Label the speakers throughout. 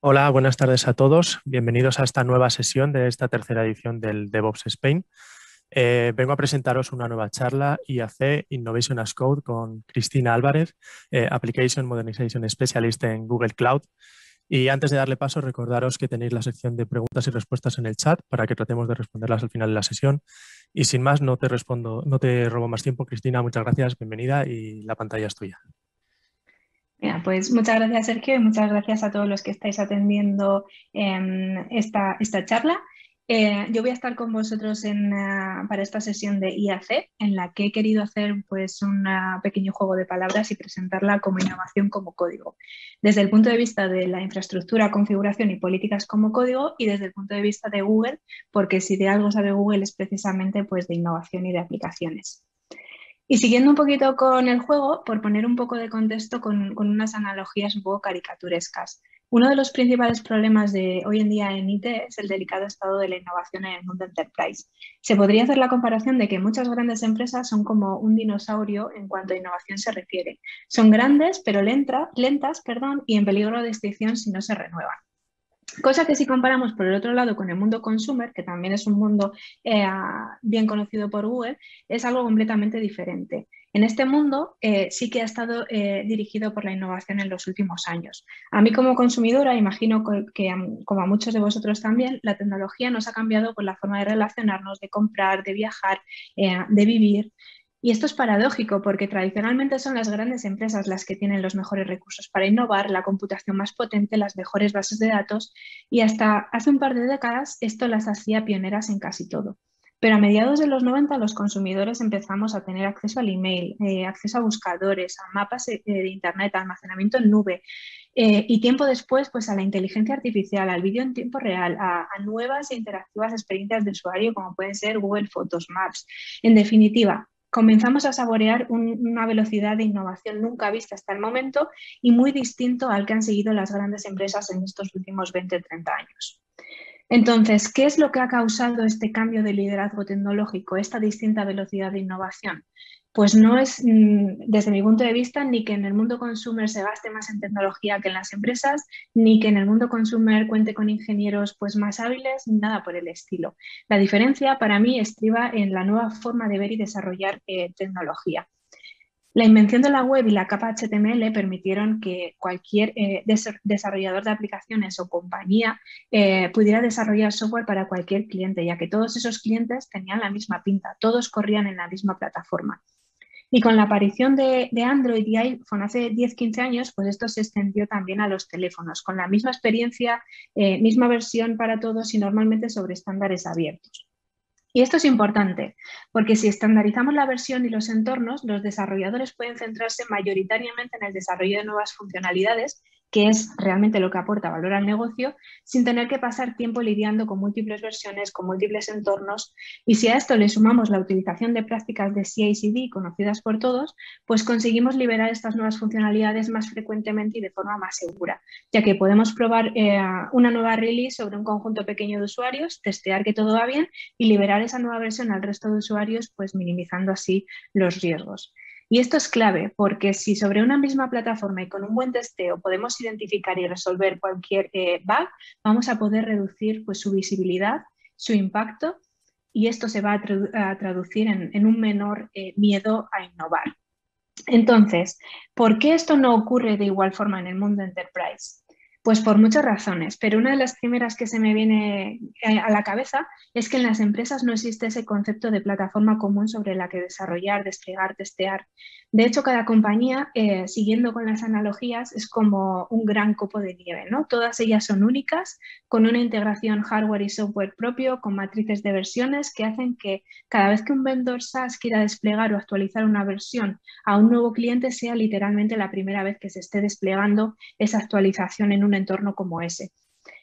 Speaker 1: Hola, buenas tardes a todos. Bienvenidos a esta nueva sesión de esta tercera edición del DevOps Spain. Eh, vengo a presentaros una nueva charla IAC Innovation as Code con Cristina Álvarez, eh, Application Modernization Specialist en Google Cloud. Y antes de darle paso, recordaros que tenéis la sección de preguntas y respuestas en el chat para que tratemos de responderlas al final de la sesión. Y sin más, no te respondo, no te robo más tiempo. Cristina, muchas gracias, bienvenida y la pantalla es tuya
Speaker 2: pues muchas gracias Sergio y muchas gracias a todos los que estáis atendiendo em, esta, esta, charla. Eh, yo voy a estar con vosotros en, ah, para esta sesión de IAC, en la que he querido hacer pues, un pequeño juego de palabras y presentarla como innovación como código, desde el punto de vista de la infraestructura, configuración y políticas como código y desde el punto de vista de Google, porque si de algo sabe Google es precisamente pues, de innovación y de aplicaciones. Y siguiendo un poquito con el juego, por poner un poco de contexto con, unas analogías un poco caricaturescas. Uno de los principales problemas de hoy en día en IT es el delicado estado de la innovación en el mundo enterprise. Se podría hacer la comparación de que muchas grandes empresas son como un dinosaurio en cuanto a innovación se refiere. Son grandes, pero lentas perdón, y en peligro de extinción si no se renuevan. Cosa que si comparamos por el otro lado con el mundo consumer, que también es un mundo eh, bien conocido por Google, es algo completamente diferente. En este mundo eh, sí que ha estado eh, dirigido por la innovación en los últimos años. A mí como consumidora, imagino que, como a muchos de vosotros también, la tecnología nos ha cambiado por la forma de relacionarnos, de comprar, de viajar, de vivir. Y esto es paradójico porque tradicionalmente son las grandes empresas las que tienen los mejores recursos para innovar, la computación más potente, las mejores bases de datos y hasta hace un par de décadas esto las hacía pioneras en casi todo. Pero a mediados de los 90 los consumidores empezamos a tener acceso al email, eh, acceso a buscadores, a mapas eh, de Internet, almacenamiento en nube eh, y tiempo después pues a la inteligencia artificial, al vídeo en tiempo real, a, nuevas e interactivas experiencias de usuario como pueden ser Google Photos, Maps. En definitiva, comenzamos a saborear una velocidad de innovación nunca vista hasta el momento y muy distinto al que han seguido las grandes empresas en estos últimos 20-30 años. Entonces, ¿qué es lo que ha causado este cambio de liderazgo tecnológico, esta distinta velocidad de innovación? Pues no es, mm, desde mi punto de vista, ni que en el mundo consumer se gaste más en tecnología que en las empresas, ni que en el mundo consumer cuente con ingenieros pues, más hábiles, nada por el estilo. La diferencia para mí estriba en la nueva forma de ver y desarrollar eh, tecnología. La invención de la web y la capa HTML permitieron que cualquier eh, desarrollador de aplicaciones o compañía eh, pudiera desarrollar software para cualquier cliente, ya que todos esos clientes tenían la misma pinta, todos corrían en la misma plataforma. Y con la aparición de, Android y iPhone hace 10-15 años, pues esto se extendió también a los teléfonos, con la misma experiencia, eh, misma versión para todos y normalmente sobre estándares abiertos. Y esto es importante, porque si estandarizamos la versión y los entornos, los desarrolladores pueden centrarse mayoritariamente en el desarrollo de nuevas funcionalidades que es realmente lo que aporta valor al negocio, sin tener que pasar tiempo lidiando con múltiples versiones, con múltiples entornos. Y si a esto le sumamos la utilización de prácticas de CI/CD conocidas por todos, pues conseguimos liberar estas nuevas funcionalidades más frecuentemente y de forma más segura, ya que podemos probar eh, una nueva release sobre un conjunto pequeño de usuarios, testear que todo va bien y liberar esa nueva versión al resto de usuarios, pues minimizando así los riesgos. Y esto es clave porque si sobre una misma plataforma y con un buen testeo podemos identificar y resolver cualquier eh, bug, vamos a poder reducir pues, su visibilidad, su impacto y esto se va a, traducir en, un menor eh, miedo a innovar. Entonces, ¿por qué esto no ocurre de igual forma en el mundo enterprise? Pues por muchas razones, pero una de las primeras que se me viene eh, a la cabeza es que en las empresas no existe ese concepto de plataforma común sobre la que desarrollar, desplegar, testear. De hecho, cada compañía, eh, siguiendo con las analogías, es como un gran copo de nieve. ¿no? Todas ellas son únicas, con una integración hardware y software propio, con matrices de versiones que hacen que cada vez que un vendor SaaS quiera desplegar o actualizar una versión a un nuevo cliente sea literalmente la primera vez que se esté desplegando esa actualización en un entorno como ese.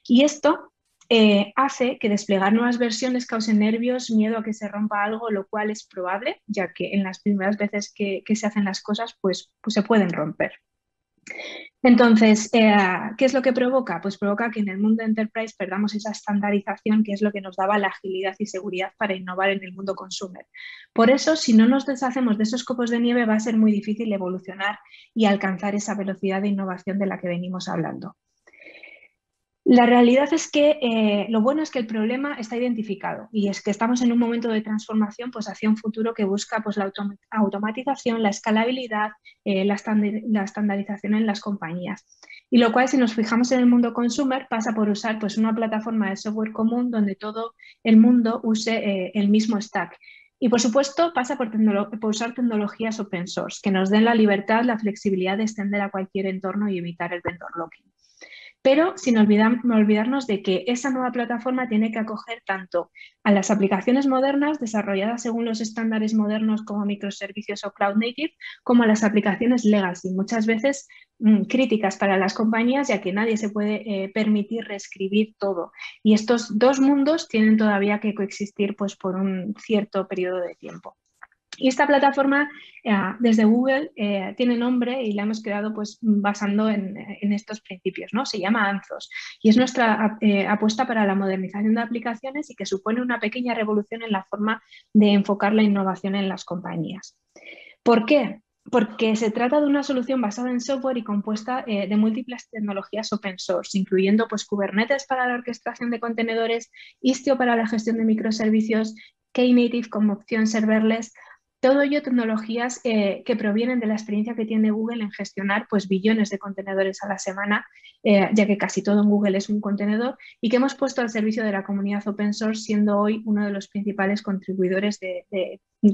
Speaker 2: Y esto eh, hace que desplegar nuevas versiones cause nervios, miedo a que se rompa algo, lo cual es probable, ya que en las primeras veces que, se hacen las cosas, pues, pues, se pueden romper. Entonces, eh, ¿qué es lo que provoca? Pues provoca que en el mundo enterprise perdamos esa estandarización que es lo que nos daba la agilidad y seguridad para innovar en el mundo consumer. Por eso, si no nos deshacemos de esos copos de nieve, va a ser muy difícil evolucionar y alcanzar esa velocidad de innovación de la que venimos hablando. La realidad es que eh, lo bueno es que el problema está identificado y es que estamos en un momento de transformación pues, hacia un futuro que busca pues, la automatización, la escalabilidad, eh, la, estandarización en las compañías. Y lo cual, si nos fijamos en el mundo consumer, pasa por usar pues, una plataforma de software común donde todo el mundo use eh, el mismo stack. Y por supuesto pasa por, por, usar tecnologías open source que nos den la libertad, la flexibilidad de extender a cualquier entorno y evitar el vendor locking pero sin olvidarnos de que esa nueva plataforma tiene que acoger tanto a las aplicaciones modernas desarrolladas según los estándares modernos como microservicios o cloud native, como a las aplicaciones legacy, muchas veces mm, críticas para las compañías ya que nadie se puede eh, permitir reescribir todo. Y estos dos mundos tienen todavía que coexistir pues, por un cierto periodo de tiempo. Y esta plataforma eh, desde Google eh, tiene nombre y la hemos creado pues, basando en, estos principios. ¿no? Se llama ANZOS y es nuestra eh, apuesta para la modernización de aplicaciones y que supone una pequeña revolución en la forma de enfocar la innovación en las compañías. ¿Por qué? Porque se trata de una solución basada en software y compuesta de múltiples tecnologías open source, incluyendo pues, Kubernetes para la orquestación de contenedores, Istio para la gestión de microservicios, Knative como opción serverless, todo ello tecnologías eh, que provienen de la experiencia que tiene Google en gestionar pues, billones de contenedores a la semana, eh, ya que casi todo en Google es un contenedor, y que hemos puesto al servicio de la comunidad open source, siendo hoy uno de los principales contribuidores de,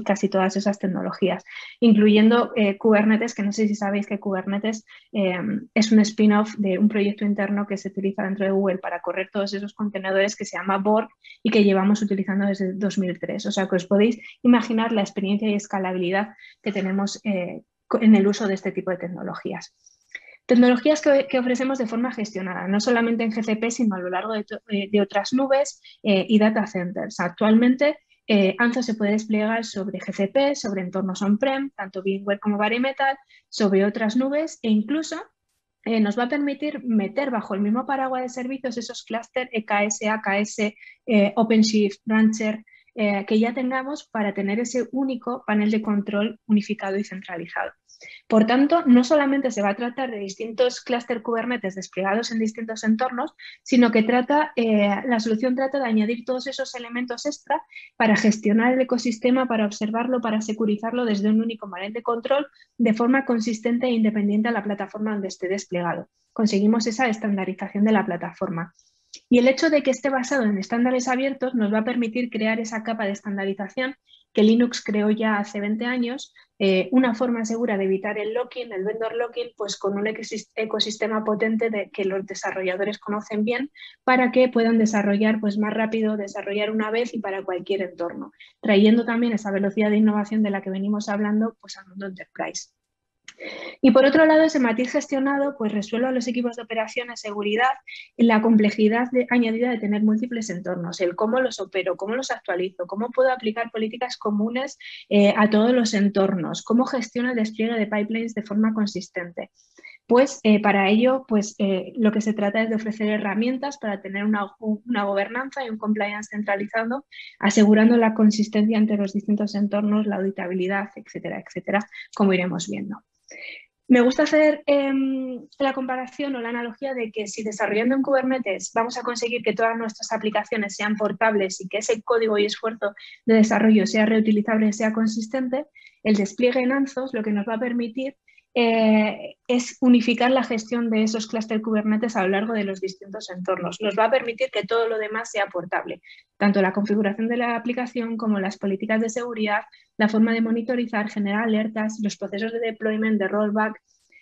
Speaker 2: casi todas esas tecnologías, incluyendo eh, Kubernetes, que no sé si sabéis que Kubernetes es un spin-off de un proyecto interno que se utiliza dentro de Google para correr todos esos contenedores que se llama Borg y que llevamos utilizando desde 2003. O sea que os podéis imaginar la experiencia y escalabilidad que tenemos eh, en el uso de este tipo de tecnologías. Tecnologías que, ofrecemos de forma gestionada, no solamente en GCP, sino a lo largo de, eh, otras nubes eh, y data centers. Actualmente, Anzo se puede desplegar sobre GCP, sobre entornos on-prem, tanto VMware como Bare Metal, sobre otras nubes e incluso nos va a permitir meter bajo el mismo paraguas de servicios esos clústeres EKS, AKS, OpenShift, Rancher, eh, que ya tengamos para tener ese único panel de control unificado y centralizado. Por tanto, no solamente se va a tratar de distintos clúster Kubernetes desplegados en distintos entornos, sino que trata, eh, la solución trata de añadir todos esos elementos extra para gestionar el ecosistema, para observarlo, para securizarlo desde un único panel de control de forma consistente e independiente a la plataforma donde esté desplegado. Conseguimos esa estandarización de la plataforma. Y el hecho de que esté basado en estándares abiertos nos va a permitir crear esa capa de estandarización que Linux creó ya hace 20 años, eh, una forma segura de evitar el locking, el vendor locking, pues con un ecosistema potente de, que los desarrolladores conocen bien para que puedan desarrollar pues, más rápido, desarrollar una vez y para cualquier entorno, trayendo también esa velocidad de innovación de la que venimos hablando pues, al mundo enterprise. Y por otro lado, ese matiz gestionado pues resuelve a los equipos de operaciones, seguridad, la complejidad añadida de tener múltiples entornos, el cómo los opero, cómo los actualizo, cómo puedo aplicar políticas comunes eh, a todos los entornos, cómo gestiono el despliegue de pipelines de forma consistente. Pues eh, para ello, pues eh, lo que se trata es de ofrecer herramientas para tener una, una, gobernanza y un compliance centralizado, asegurando la consistencia entre los distintos entornos, la auditabilidad, etcétera, etcétera, como iremos viendo. Me gusta hacer em, la comparación o la analogía de que si desarrollando en Kubernetes vamos a conseguir que todas nuestras aplicaciones sean portables y que ese código y esfuerzo de desarrollo sea reutilizable, sea consistente, el despliegue en Anzos lo que nos va a permitir eh, es unificar la gestión de esos clústeres Kubernetes a lo largo de los distintos entornos. Nos va a permitir que todo lo demás sea portable, tanto la configuración de la aplicación como las políticas de seguridad, la forma de monitorizar, generar alertas, los procesos de deployment, de rollback.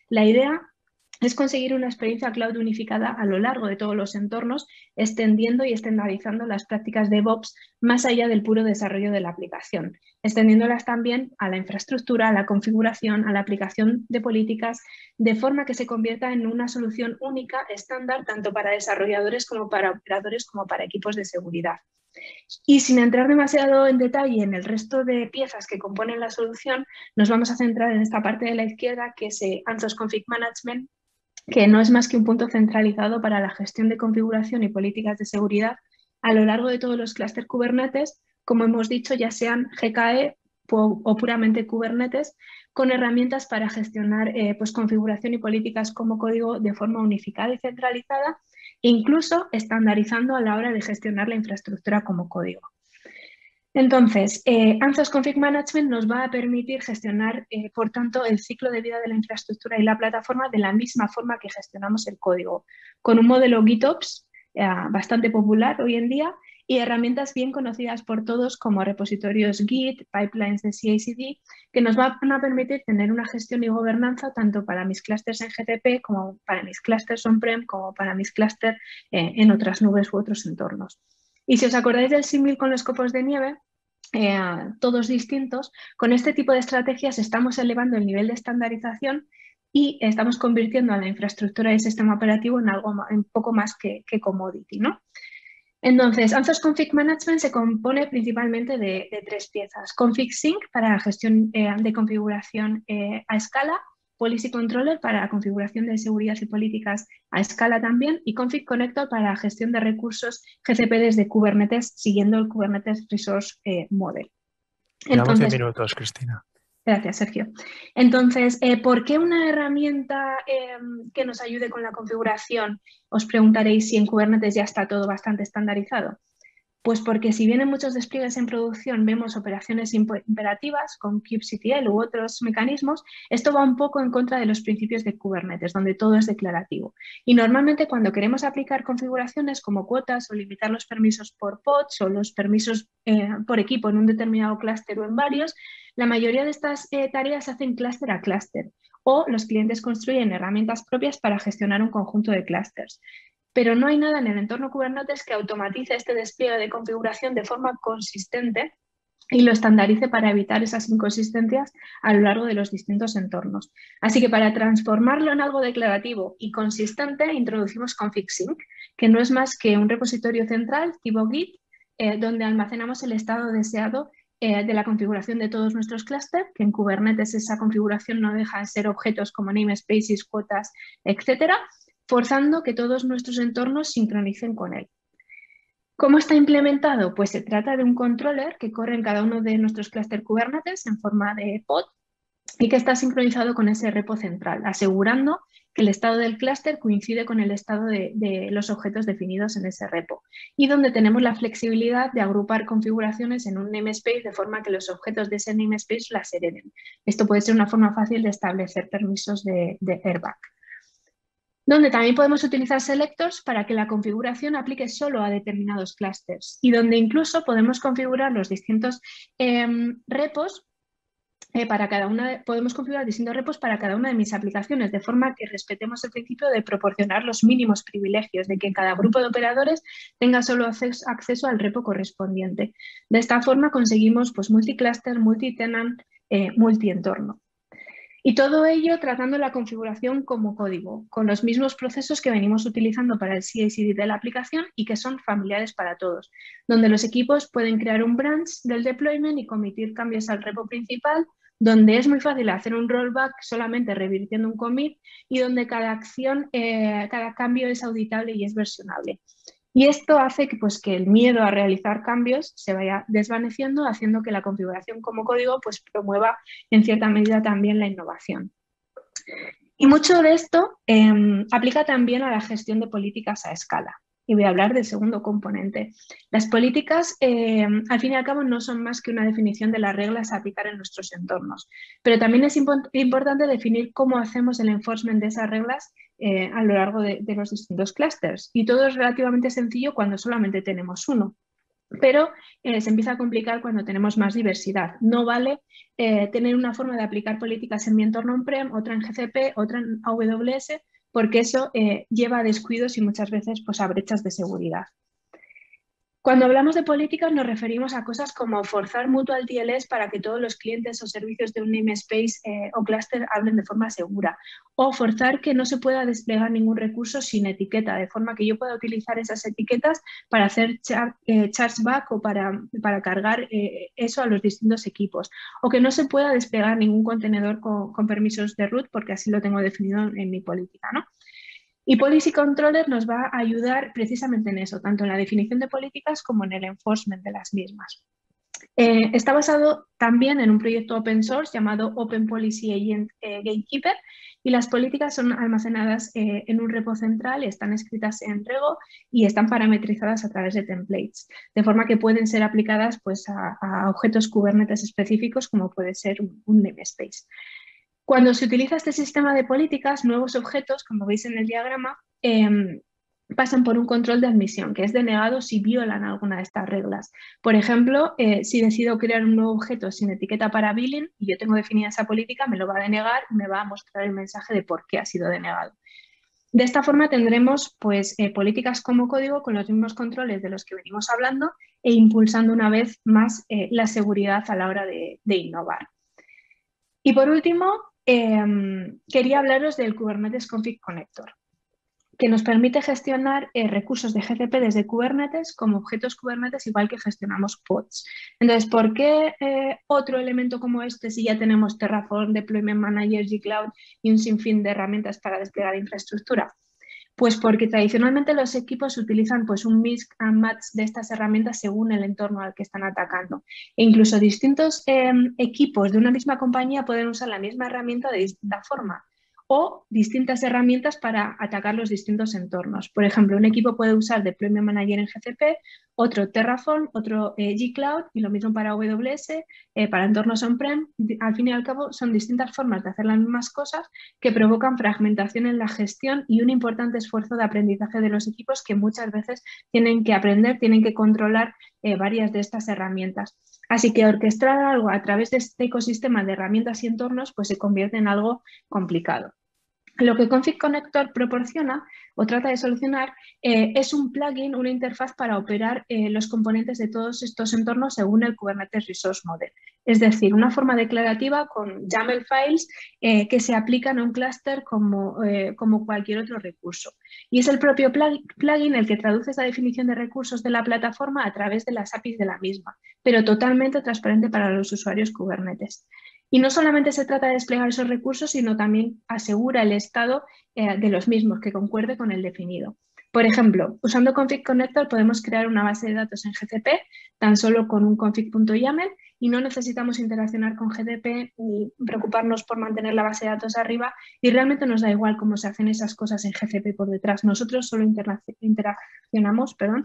Speaker 2: La idea es conseguir una experiencia cloud unificada a lo largo de todos los entornos, extendiendo y estandarizando las prácticas de DevOps más allá del puro desarrollo de la aplicación, extendiéndolas también a la infraestructura, a la configuración, a la aplicación de políticas, de forma que se convierta en una solución única, estándar, tanto para desarrolladores como para operadores como para equipos de seguridad. Y sin entrar demasiado en detalle en el resto de piezas que componen la solución, nos vamos a centrar en esta parte de la izquierda que es Anthos Config Management, que no es más que un punto centralizado para la gestión de configuración y políticas de seguridad a lo largo de todos los clústeres Kubernetes, como hemos dicho, ya sean GKE o puramente Kubernetes, con herramientas para gestionar eh, pues, configuración y políticas como código de forma unificada y centralizada incluso estandarizando a la hora de gestionar la infraestructura como código. Entonces, eh, Config Management nos va a permitir gestionar, eh, por tanto, el ciclo de vida de la infraestructura y la plataforma de la misma forma que gestionamos el código, con un modelo GitOps eh, bastante popular hoy en día y herramientas bien conocidas por todos como repositorios Git, pipelines de CI/CD, que nos van a permitir tener una gestión y gobernanza tanto para mis clusters en GTP como para mis clusters on-prem como para mis clusters en otras nubes u otros entornos. Y si os acordáis del símil con los copos de nieve, eh, todos distintos, con este tipo de estrategias estamos elevando el nivel de estandarización y estamos convirtiendo a la infraestructura del sistema operativo en algo un poco más que, commodity. ¿no? Entonces, Anthos Config Management se compone principalmente de, tres piezas. Config Sync para gestión eh, de configuración eh, a escala, Policy Controller para configuración de seguridad y políticas a escala también y Config Connector para gestión de recursos GCP desde Kubernetes siguiendo el Kubernetes Resource eh, Model.
Speaker 1: Entonces, minutos, Cristina.
Speaker 2: Gracias, Sergio. Entonces, eh, ¿por qué una herramienta em, que nos ayude con la configuración? Os preguntaréis si en Kubernetes ya está todo bastante estandarizado. Pues porque si bien en muchos despliegues en producción vemos operaciones imperativas con kubectl u otros mecanismos, esto va un poco en contra de los principios de Kubernetes, donde todo es declarativo. Y normalmente cuando queremos aplicar configuraciones como cuotas o limitar los permisos por pods o los permisos eh, por equipo en un determinado clúster o en varios, la mayoría de estas eh, tareas se hacen clúster a clúster o los clientes construyen herramientas propias para gestionar un conjunto de clústeres pero no hay nada en el entorno Kubernetes que automatice este despliegue de configuración de forma consistente y lo estandarice para evitar esas inconsistencias a lo largo de los distintos entornos. Así que para transformarlo en algo declarativo y consistente, introducimos config sync, que no es más que un repositorio central tipo Git, eh, donde almacenamos el estado deseado eh, de la configuración de todos nuestros clústeres, que en Kubernetes esa configuración no deja de ser objetos como namespaces, cuotas, etcétera, forzando que todos nuestros entornos sincronicen con él. ¿Cómo está implementado? Pues se trata de un controller que corre en cada uno de nuestros clústeres Kubernetes en forma de pod y que está sincronizado con ese repo central, asegurando que el estado del clúster coincide con el estado de, los objetos definidos en ese repo y donde tenemos la flexibilidad de agrupar configuraciones en un namespace de forma que los objetos de ese namespace las hereden. Esto puede ser una forma fácil de establecer permisos de, de donde también podemos utilizar selectors para que la configuración aplique solo a determinados clusters y donde incluso podemos configurar los distintos em, repos eh, para cada una, podemos configurar distintos repos para cada una de mis aplicaciones, de forma que respetemos el principio de proporcionar los mínimos privilegios, de que cada grupo de operadores tenga solo acceso, al repo correspondiente. De esta forma conseguimos pues, multicluster, multitenant, eh, multientorno. Y todo ello tratando la configuración como código, con los mismos procesos que venimos utilizando para el CI/CD de la aplicación y que son familiares para todos, donde los equipos pueden crear un branch del deployment y comitir cambios al repo principal, donde es muy fácil hacer un rollback solamente revirtiendo un commit y donde cada acción, eh, cada cambio es auditable y es versionable. Y esto hace que, pues, que el miedo a realizar cambios se vaya desvaneciendo, haciendo que la configuración como código pues, promueva en cierta medida también la innovación. Y mucho de esto em, aplica también a la gestión de políticas a escala y voy a hablar del segundo componente. Las políticas, eh, al fin y al cabo, no son más que una definición de las reglas a aplicar en nuestros entornos, pero también es importante definir cómo hacemos el enforcement de esas reglas eh, a lo largo de, los distintos clusters. Y todo es relativamente sencillo cuando solamente tenemos uno. Pero eh, se empieza a complicar cuando tenemos más diversidad. No vale tener una forma de aplicar políticas en mi entorno on-prem, otra en GCP, otra en AWS, porque eso eh, lleva a descuidos y muchas veces pues, a brechas de seguridad. Cuando hablamos de políticas nos referimos a cosas como forzar mutual TLS para que todos los clientes o servicios de un namespace eh, o cluster hablen de forma segura o forzar que no se pueda desplegar ningún recurso sin etiqueta, de forma que yo pueda utilizar esas etiquetas para hacer eh, chargeback o para, para cargar eh, eso a los distintos equipos o que no se pueda desplegar ningún contenedor con, con permisos de root porque así lo tengo definido en mi política. ¿no? Y Policy Controller nos va a ayudar precisamente en eso, tanto en la definición de políticas como en el enforcement de las mismas. Eh, está basado también en un proyecto open source llamado Open Policy Agent eh, Gatekeeper, y las políticas son almacenadas eh, en un repo central, están escritas en Rego y están parametrizadas a través de templates, de forma que pueden ser aplicadas pues, a, objetos Kubernetes específicos como puede ser un, un namespace. Cuando se utiliza este sistema de políticas, nuevos objetos, como veis en el diagrama, em, pasan por un control de admisión, que es denegado si violan alguna de estas reglas. Por ejemplo, eh, si decido crear un nuevo objeto sin etiqueta para billing y yo tengo definida esa política, me lo va a denegar y me va a mostrar el mensaje de por qué ha sido denegado. De esta forma tendremos pues, eh, políticas como código con los mismos controles de los que venimos hablando e impulsando una vez más eh, la seguridad a la hora de, de innovar. Y por último, em, quería hablaros del Kubernetes Config Connector que nos permite gestionar eh, recursos de GCP desde Kubernetes como objetos Kubernetes, igual que gestionamos pods. Entonces, ¿por qué eh, otro elemento como este si ya tenemos Terraform, Deployment Manager, G-Cloud y un sinfín de herramientas para desplegar infraestructura? Pues porque tradicionalmente los equipos utilizan pues, un mix and match de estas herramientas según el entorno al que están atacando. E incluso distintos em, equipos de una misma compañía pueden usar la misma herramienta de distinta forma o distintas herramientas para atacar los distintos entornos. Por ejemplo, un equipo puede usar Deployment Manager en GCP, otro Terraform, otro eh, G-Cloud y lo mismo para AWS, eh, para entornos on-prem. Al fin y al cabo, son distintas formas de hacer las mismas cosas que provocan fragmentación en la gestión y un importante esfuerzo de aprendizaje de los equipos que muchas veces tienen que aprender, tienen que controlar eh, varias de estas herramientas. Así que orquestar algo a través de este ecosistema de herramientas y entornos pues se convierte en algo complicado. Lo que Config Connector proporciona o trata de solucionar eh, es un plugin, una interfaz para operar eh, los componentes de todos estos entornos según el Kubernetes Resource Model. Es decir, una forma declarativa con YAML files eh, que se aplican a un clúster como, como cualquier otro recurso. Y es el propio plugin el que traduce esa definición de recursos de la plataforma a través de las APIs de la misma, pero totalmente transparente para los usuarios Kubernetes. Y no solamente se trata de desplegar esos recursos, sino también asegura el estado eh, de los mismos que concuerde con el definido. Por ejemplo, usando Config Connector podemos crear una base de datos en GCP tan solo con un config.yaml y no necesitamos interaccionar con GCP ni preocuparnos por mantener la base de datos arriba y realmente nos da igual cómo se hacen esas cosas en GCP por detrás. Nosotros solo interaccionamos perdón,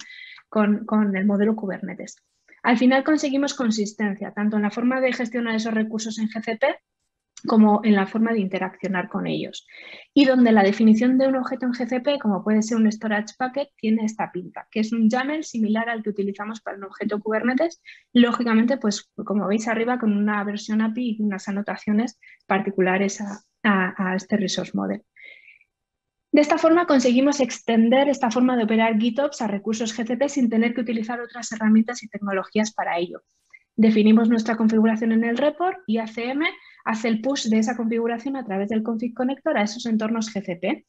Speaker 2: con el modelo Kubernetes. Al final conseguimos consistencia, tanto en la forma de gestionar esos recursos en GCP como en la forma de interaccionar con ellos. Y donde la definición de un objeto en GCP, como puede ser un storage packet, tiene esta pinta, que es un YAML similar al que utilizamos para un objeto Kubernetes, lógicamente, pues como veis arriba, con una versión API y unas anotaciones particulares a, a este resource model. De esta forma conseguimos extender esta forma de operar GitOps a recursos GCP sin tener que utilizar otras herramientas y tecnologías para ello. Definimos nuestra configuración en el report y ACM hace el push de esa configuración a través del config connector a esos entornos GCP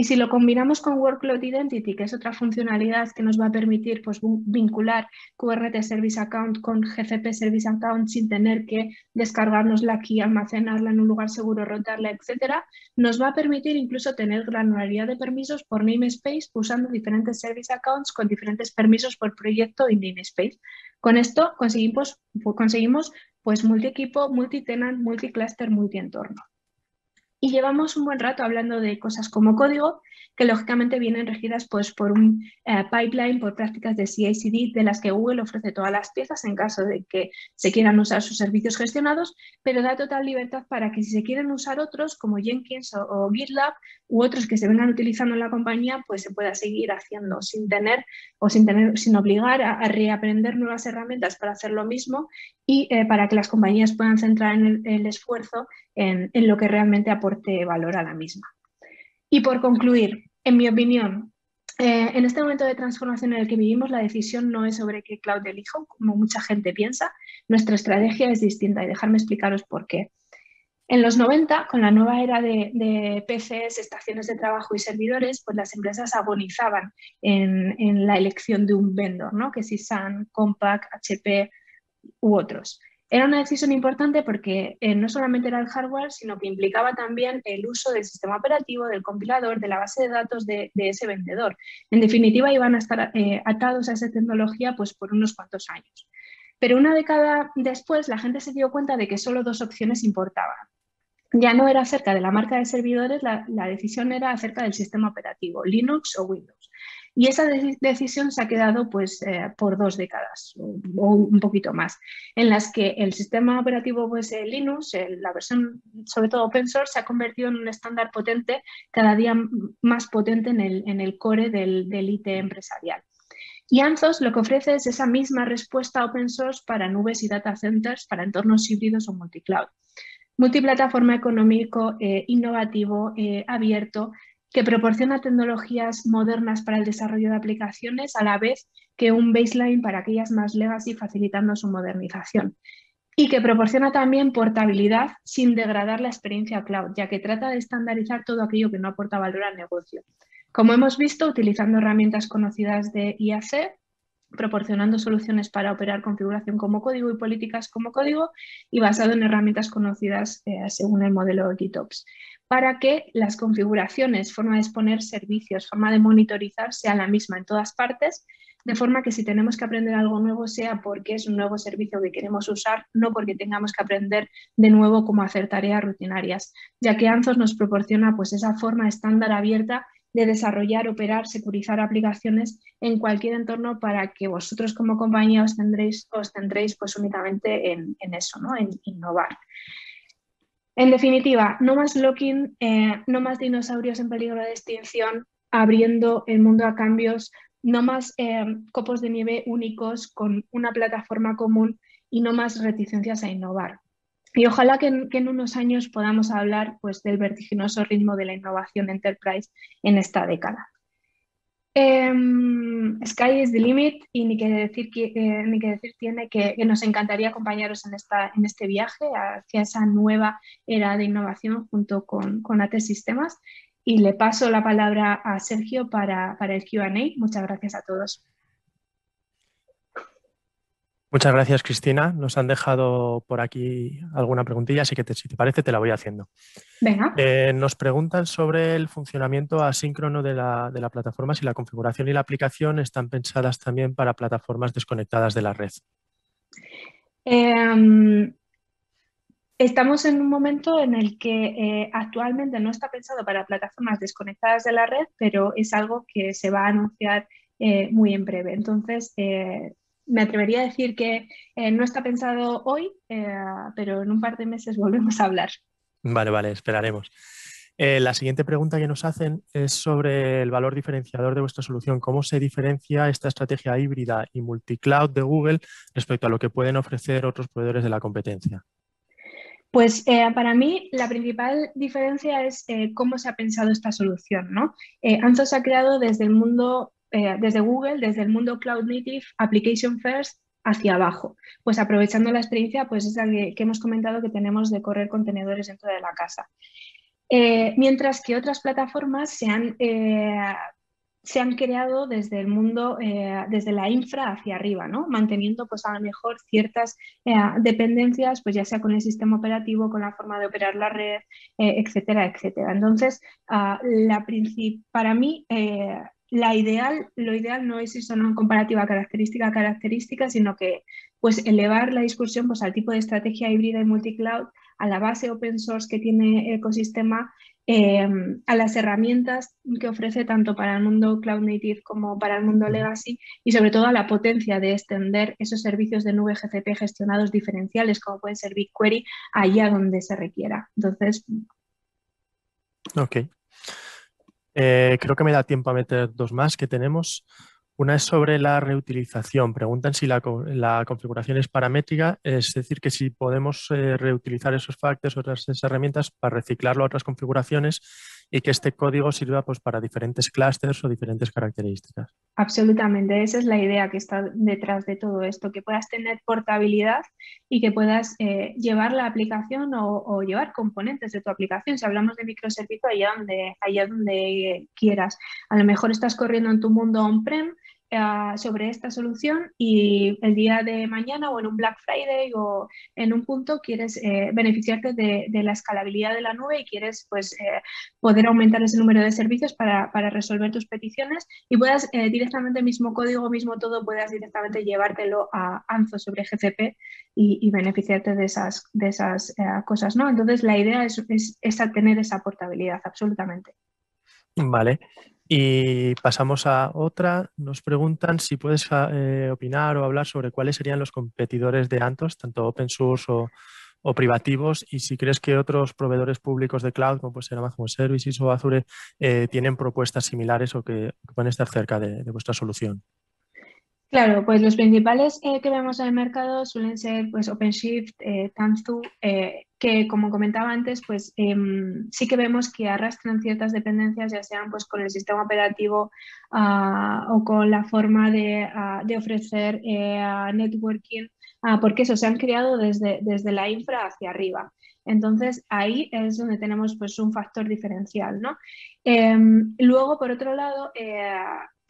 Speaker 2: y si lo combinamos con Workload Identity, que es otra funcionalidad que nos va a permitir pues, vincular Kubernetes Service Account con GCP Service Account sin tener que descargarnosla aquí, almacenarla en un lugar seguro, rotarla, etcétera, nos va a permitir incluso tener granularidad de permisos por namespace usando diferentes Service Accounts con diferentes permisos por proyecto y namespace. Con esto conseguimos, conseguimos pues, multi-equipo, multi-tenant, multi-cluster, multi-entorno. Y llevamos un buen rato hablando de cosas como código, que lógicamente vienen regidas pues, por un eh, pipeline, por prácticas de CI/CD, de las que Google ofrece todas las piezas en caso de que se quieran usar sus servicios gestionados, pero da total libertad para que si se quieren usar otros como Jenkins o, GitLab u otros que se vengan utilizando en la compañía, pues se pueda seguir haciendo sin tener o sin tener, sin obligar a, reaprender nuevas herramientas para hacer lo mismo y eh, para que las compañías puedan centrar en el esfuerzo en, lo que realmente aporte valor a la misma. Y por concluir, en mi opinión, eh, en este momento de transformación en el que vivimos, la decisión no es sobre qué cloud elijo, como mucha gente piensa. Nuestra estrategia es distinta y dejarme explicaros por qué. En los 90, con la nueva era de, PCs, estaciones de trabajo y servidores, pues las empresas agonizaban en, la elección de un vendor, ¿no? que si Sun, Compaq, HP u otros. Era una decisión importante porque eh, no solamente era el hardware, sino que implicaba también el uso del sistema operativo, del compilador, de la base de datos de, ese vendedor. En definitiva, iban a estar eh, atados a esa tecnología pues, por unos cuantos años. Pero una década después, la gente se dio cuenta de que solo dos opciones importaban. ya no era acerca de la marca de servidores, la, decisión era acerca del sistema operativo, Linux o Windows. Y esa decisión se ha quedado pues, eh, por dos décadas o, un poquito más, en las que el sistema operativo pues, Linux, la versión sobre todo open source, se ha convertido en un estándar potente, cada día más potente en el, core del, del IT empresarial. Y Anthos lo que ofrece es esa misma respuesta open source para nubes y data centers, para entornos híbridos o multicloud multiplataforma económico, eh, innovativo, eh, abierto, que proporciona tecnologías modernas para el desarrollo de aplicaciones a la vez que un baseline para aquellas más legacy facilitando su modernización. Y que proporciona también portabilidad sin degradar la experiencia cloud, ya que trata de estandarizar todo aquello que no aporta valor al negocio. Como hemos visto, utilizando herramientas conocidas de IAC, proporcionando soluciones para operar configuración como código y políticas como código y basado en herramientas conocidas eh, según el modelo GitOps, para que las configuraciones, forma de exponer servicios, forma de monitorizar sea la misma en todas partes, de forma que si tenemos que aprender algo nuevo sea porque es un nuevo servicio que queremos usar, no porque tengamos que aprender de nuevo cómo hacer tareas rutinarias, ya que Anthos nos proporciona pues esa forma estándar abierta de desarrollar, operar, securizar aplicaciones en cualquier entorno para que vosotros como compañía os tendréis, os tendréis pues únicamente en, eso, ¿no? en innovar. En definitiva, no más locking, eh, no más dinosaurios en peligro de extinción, abriendo el mundo a cambios, no más eh, copos de nieve únicos con una plataforma común y no más reticencias a innovar. Y ojalá que en, unos años podamos hablar pues, del vertiginoso ritmo de la innovación enterprise en esta década. Em, sky is the limit y ni que decir, eh, decir tiene que, nos encantaría acompañaros en, esta, este viaje hacia esa nueva era de innovación junto con, con AT Sistemas. Y le paso la palabra a Sergio para el QA. Muchas gracias a todos.
Speaker 1: Muchas gracias, Cristina. Nos han dejado por aquí alguna preguntilla, así que si te parece te la voy haciendo.
Speaker 2: Venga.
Speaker 1: Eh, nos preguntan sobre el funcionamiento asíncrono de la, plataforma, si la configuración y la aplicación están pensadas también para plataformas desconectadas de la red.
Speaker 2: Em, estamos en un momento en el que eh, actualmente no está pensado para plataformas desconectadas de la red, pero es algo que se va a anunciar eh, muy en breve. Entonces, me atrevería a decir que eh, no está pensado hoy, eh, pero en un par de meses volvemos a hablar.
Speaker 1: Vale, vale, esperaremos. Eh, la siguiente pregunta que nos hacen es sobre el valor diferenciador de vuestra solución. ¿Cómo se diferencia esta estrategia híbrida y multicloud de Google respecto a lo que pueden ofrecer otros proveedores de la competencia?
Speaker 2: Pues para mí la principal diferencia es cómo se ha pensado esta solución. ¿no? Anthos ha creado desde el mundo eh, desde Google, desde el mundo Cloud Native, Application First, hacia abajo. Pues aprovechando la experiencia, pues esa que, que hemos comentado que tenemos de correr contenedores dentro de la casa. Eh, mientras que otras plataformas se han, eh, se han creado desde el mundo, desde la infra hacia arriba, ¿no? manteniendo pues a lo mejor ciertas dependencias, pues ya sea con el sistema operativo, con la forma de operar la red, etcétera, etcétera. Entonces, ah, la para mí, la ideal, lo ideal no es eso, una comparativa característica a característica, sino que pues elevar la discusión pues, al tipo de estrategia híbrida y multicloud, a la base open source que tiene el ecosistema, em, a las herramientas que ofrece tanto para el mundo cloud native como para el mundo legacy y sobre todo a la potencia de extender esos servicios de nube GCP gestionados diferenciales como pueden ser BigQuery allá donde se requiera. Entonces...
Speaker 1: Ok, eh, creo que me da tiempo a meter dos más que tenemos. Una es sobre la reutilización. Preguntan si la, configuración es paramétrica, es decir, que si podemos eh, reutilizar esos factors o otras herramientas para reciclarlo a otras configuraciones y que este código sirva pues, para diferentes clusters o diferentes características.
Speaker 2: Absolutamente, esa es la idea que está detrás de todo esto, que puedas tener portabilidad y que puedas eh, llevar la aplicación o, llevar componentes de tu aplicación. Si hablamos de microservicio, allá donde, allá donde quieras. A lo mejor estás corriendo en tu mundo on-prem eh, sobre esta solución y el día de mañana o en un Black Friday o en un punto quieres eh, beneficiarte de, la escalabilidad de la nube y quieres pues, eh, poder aumentar ese número de servicios para, resolver tus peticiones y puedas directamente, mismo código, mismo todo, puedas directamente llevártelo a Anzo sobre GCP y, beneficiarte de esas, de esas cosas. ¿no? Entonces, la idea es, es, es tener esa portabilidad, absolutamente.
Speaker 1: Vale. Y pasamos a otra. Nos preguntan si puedes eh, opinar o hablar sobre cuáles serían los competidores de Antos, tanto open source o, privativos, y si crees que otros proveedores públicos de cloud, como puede ser Amazon Services o Azure, eh, tienen propuestas similares o que, pueden estar cerca de, vuestra solución.
Speaker 2: Claro, pues los principales eh, que vemos en el mercado suelen ser pues, OpenShift, Tanzu, que como comentaba antes, pues em, sí que vemos que arrastran ciertas dependencias, ya sean pues con el sistema operativo ah, o con la forma de, ah, ofrecer eh, networking, ah, porque eso se han creado desde, desde la infra hacia arriba. Entonces ahí es donde tenemos pues un factor diferencial. ¿no? Em, luego, por otro lado, eh,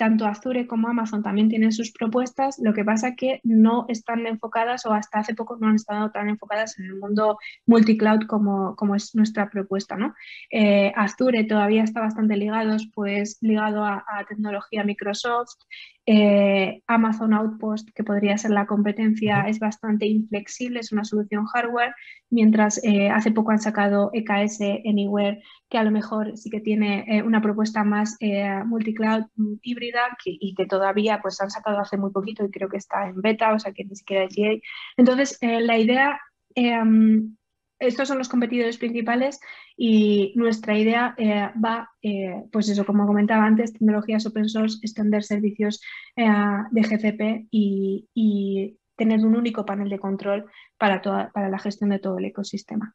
Speaker 2: tanto Azure como Amazon también tienen sus propuestas, lo que pasa que no están enfocadas o hasta hace poco no han estado tan enfocadas en el mundo multicloud como, como es nuestra propuesta. ¿no? Eh, Azure todavía está bastante ligados, pues ligado a, tecnología Microsoft, eh, Amazon Outpost, que podría ser la competencia, es bastante inflexible, es una solución hardware, mientras eh, hace poco han sacado EKS Anywhere, que a lo mejor sí que tiene una propuesta más multicloud mm, híbrida y que todavía pues han sacado hace muy poquito y creo que está en beta, o sea que ni siquiera es GA. Entonces, eh, la idea, em, estos son los competidores principales y nuestra idea eh, va, eh, pues eso, como comentaba antes, tecnologías open source, extender servicios de GCP y, y, tener un único panel de control para, toda, para la gestión de todo el ecosistema.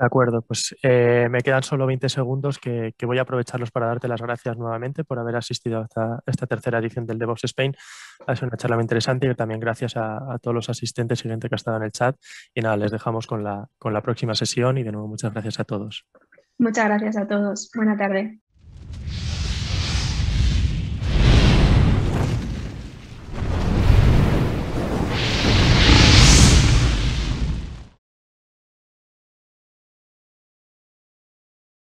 Speaker 1: De acuerdo, pues eh, me quedan solo 20 segundos que, voy a aprovecharlos para darte las gracias nuevamente por haber asistido a esta, tercera edición del DevOps Spain. Ha sido una charla muy interesante y también gracias a, todos los asistentes y gente que ha estado en el chat. Y nada, les dejamos con la, con la próxima sesión y de nuevo muchas gracias a todos.
Speaker 2: Muchas gracias a todos. Buena tarde.